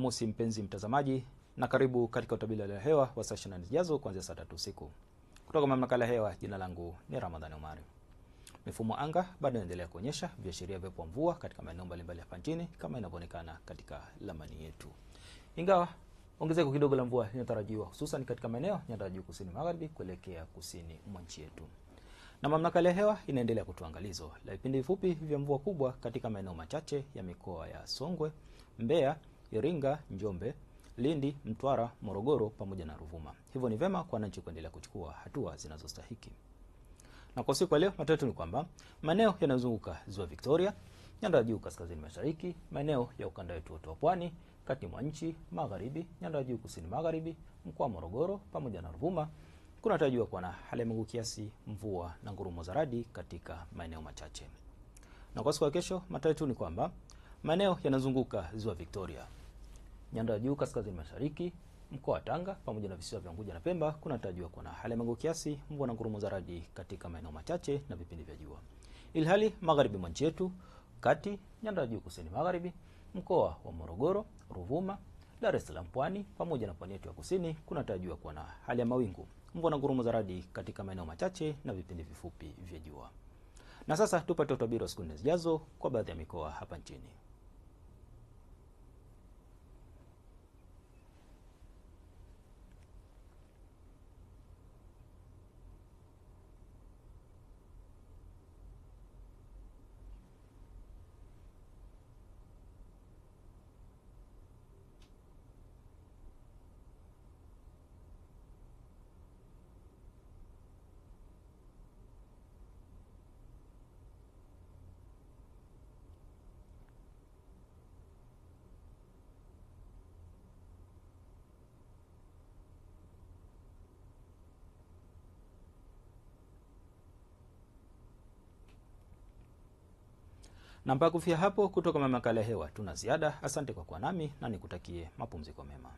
Mosi mpenzi mtazamaji, na karibu katika utabiri wa hali ya hewa wa saa 24 zijazo kuanzia saa tatu usiku kutoka mamlaka ya hewa. Jina langu ni Ramadhani Omari. Mifumo anga bado inaendelea kuonyesha viashiria vya mvua katika maeneo mbalimbali hapa nchini kama inavyoonekana katika lamani yetu, ingawa ongezeko kidogo la mvua linatarajiwa hususan katika maeneo nyanda ya juu kusini magharibi kuelekea kusini mwa nchi yetu na mamlaka ya hewa inaendelea kutoa angalizo la vipindi vifupi vya mvua kubwa katika maeneo machache ya mikoa ya Songwe, Mbeya, Iringa, Njombe, Lindi, Mtwara, Morogoro pamoja na Ruvuma. Hivyo ni vema kwa wananchi kuendelea kuchukua hatua zinazostahiki. Na kwa siku ya leo, matatu ni kwamba maeneo yanayozunguka ziwa Victoria, nyanda ya juu kaskazini mashariki, maeneo ya ukanda wetu wote wa pwani, kati mwa nchi, magharibi, nyanda ya juu kusini magharibi, mkoa wa Morogoro pamoja na Ruvuma kunatarajiwa kuwa na hali ya mawingu kiasi, mvua na ngurumo za radi katika maeneo machache. Na kwa siku ya kesho, matatu ni kwamba maeneo yanazunguka ziwa Victoria, nyanda ya juu kaskazini mashariki, mkoa wa Tanga pamoja na visiwa vya Unguja na Pemba kunatarajiwa kuwa na hali ya mawingu kiasi, mvua na ngurumo za radi katika maeneo machache na vipindi vya jua. Ilhali magharibi mwa nchi yetu, kati, nyanda ya juu kusini magharibi, mkoa wa Morogoro, Ruvuma, Dar es Salaam, Pwani pamoja na pwani yetu ya kusini kunatarajiwa kuwa na hali ya mawingu mvua na ngurumo za radi katika maeneo machache na vipindi vifupi vya jua. Na sasa tupate utabiri wa siku nne zijazo kwa baadhi ya mikoa hapa nchini. Na mpaka kufia hapo, kutoka mamakala ya hewa tuna ziada. Asante kwa kuwa nami na nikutakie mapumziko mema.